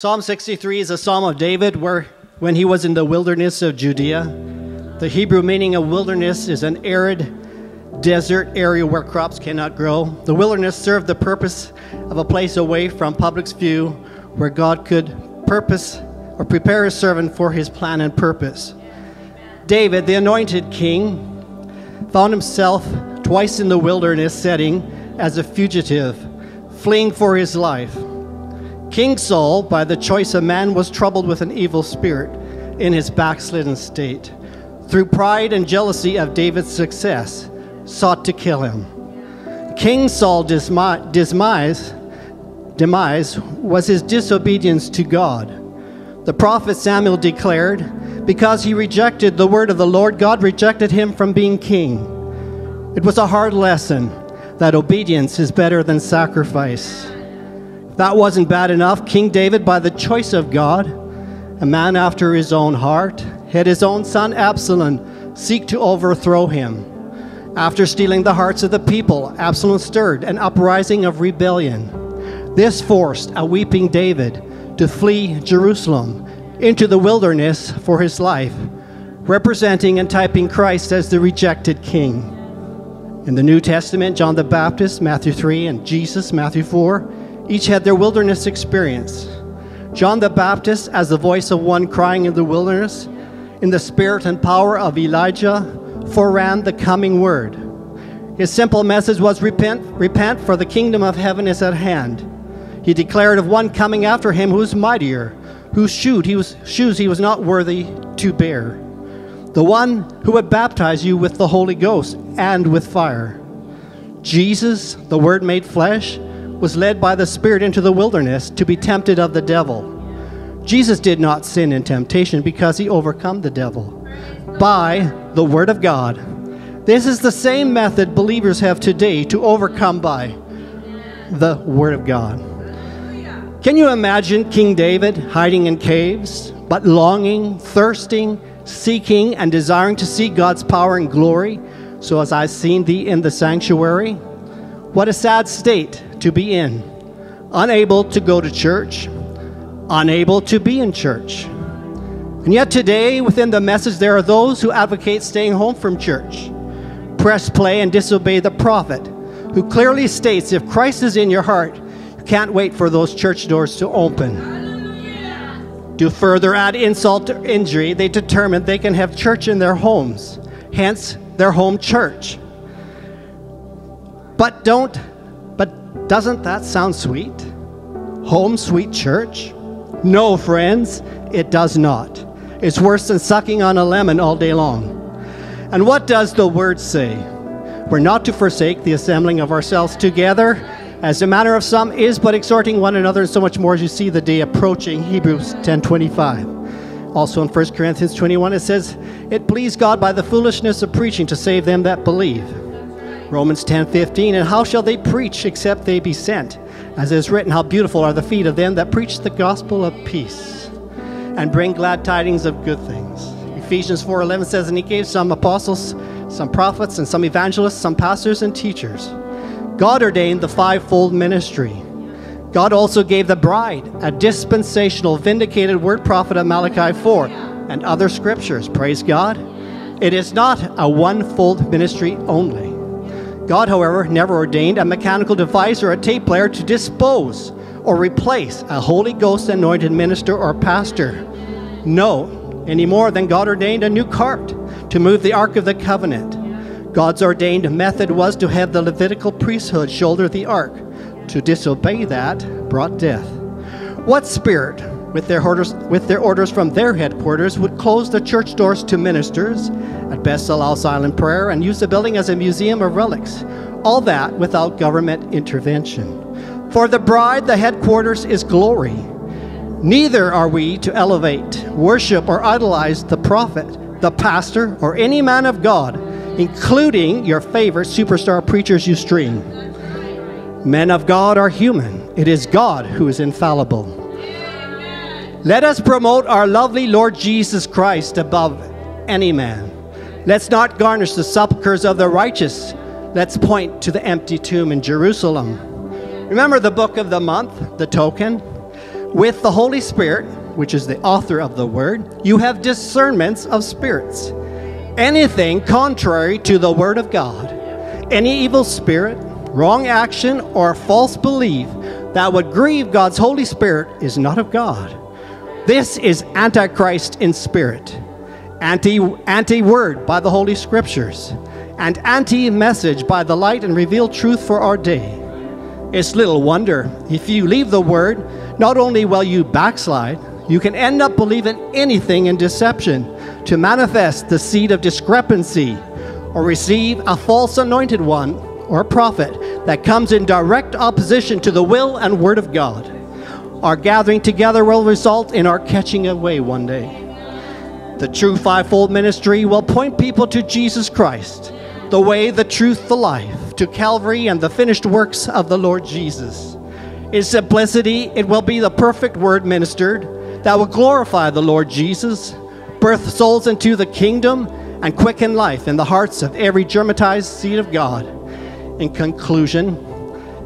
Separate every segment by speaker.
Speaker 1: Psalm 63 is a psalm of David where when he was in the wilderness of Judea. The Hebrew meaning of wilderness is an arid desert area where crops cannot grow. The wilderness served the purpose of a place away from public's view where God could purpose or prepare his servant for his plan and purpose. David, the anointed king, found himself twice in the wilderness setting as a fugitive, fleeing for his life. King Saul, by the choice of man, was troubled with an evil spirit in his backslidden state. Through pride and jealousy of David's success, sought to kill him. King Saul's demise, demise was his disobedience to God. The prophet Samuel declared, Because he rejected the word of the Lord, God rejected him from being king. It was a hard lesson that obedience is better than sacrifice. That wasn't bad enough, King David, by the choice of God, a man after his own heart, had his own son Absalom seek to overthrow him. After stealing the hearts of the people, Absalom stirred an uprising of rebellion. This forced a weeping David to flee Jerusalem into the wilderness for his life, representing and typing Christ as the rejected king. In the New Testament, John the Baptist, Matthew 3, and Jesus, Matthew 4, each had their wilderness experience. John the Baptist, as the voice of one crying in the wilderness, in the spirit and power of Elijah, foreran the coming word. His simple message was repent, repent, for the kingdom of heaven is at hand. He declared of one coming after him who was mightier, whose shoe he was, shoes he was not worthy to bear. The one who would baptize you with the Holy Ghost and with fire. Jesus, the Word made flesh, was led by the Spirit into the wilderness to be tempted of the devil. Jesus did not sin in temptation because he overcome the devil by the Word of God. This is the same method believers have today to overcome by the Word of God. Can you imagine King David hiding in caves, but longing, thirsting, seeking, and desiring to see God's power and glory, so as I've seen thee in the sanctuary? What a sad state to be in. Unable to go to church, unable to be in church. And yet, today, within the message, there are those who advocate staying home from church, press play, and disobey the prophet, who clearly states if Christ is in your heart, you can't wait for those church doors to open. To further add insult to injury, they determine they can have church in their homes, hence their home church. But don't, but doesn't that sound sweet? Home sweet church? No, friends, it does not. It's worse than sucking on a lemon all day long. And what does the word say? We're not to forsake the assembling of ourselves together, as the manner of some is, but exhorting one another, and so much more as you see the day approaching. Hebrews 10:25. Also in 1 Corinthians 21, it says, "It pleased God by the foolishness of preaching to save them that believe." Romans 10:15, "And how shall they preach except they be sent?" As it is written, How beautiful are the feet of them that preach the gospel of peace and bring glad tidings of good things. Ephesians 4:11 says, And he gave some apostles, some prophets, and some evangelists, some pastors and teachers. God ordained the fivefold ministry. God also gave the bride a dispensational, vindicated word prophet of Malachi 4 and other scriptures. Praise God. It is not a one-fold ministry only. God, however, never ordained a mechanical device or a tape player to dispose or replace a Holy Ghost anointed minister or pastor. No, any more than God ordained a new cart to move the Ark of the Covenant. God's ordained method was to have the Levitical priesthood shoulder the ark. To disobey that brought death. What spirit, with their orders, with their orders from their headquarters, would close the church doors to ministers, at best allow silent prayer, and use the building as a museum of relics? All that without government intervention. For the bride, the headquarters is glory. Neither are we to elevate, worship, or idolize the prophet, the pastor, or any man of God, including your favorite superstar preachers you stream. Men of God are human. It is God who is infallible. Let us promote our lovely Lord Jesus Christ above any man. Let's not garnish the sepulchres of the righteous. Let's point to the empty tomb in Jerusalem. Remember the book of the month, the token? With the Holy Spirit, which is the author of the word, you have discernments of spirits. Anything contrary to the word of God, any evil spirit, wrong action, or false belief that would grieve God's Holy Spirit is not of God. This is Antichrist in spirit, anti anti word by the Holy Scriptures, and anti message by the light and revealed truth for our day. It's little wonder if you leave the word, not only will you backslide, you can end up believing anything in deception to manifest the seed of discrepancy or receive a false anointed one or prophet that comes in direct opposition to the will and word of God. Our gathering together will result in our catching away one day. The true fivefold ministry will point people to Jesus Christ, the way, the truth, the life, to Calvary and the finished works of the Lord Jesus. In simplicity, it will be the perfect word ministered that will glorify the Lord Jesus, birth souls into the kingdom, and quicken life in the hearts of every germatized seed of God. In conclusion,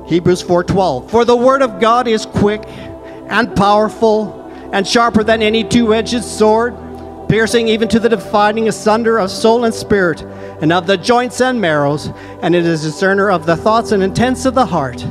Speaker 1: Hebrews 4:12 For the word of God is quick and powerful and sharper than any two-edged sword, piercing even to the dividing asunder of soul and spirit and of the joints and marrows, and it is a discerner of the thoughts and intents of the heart.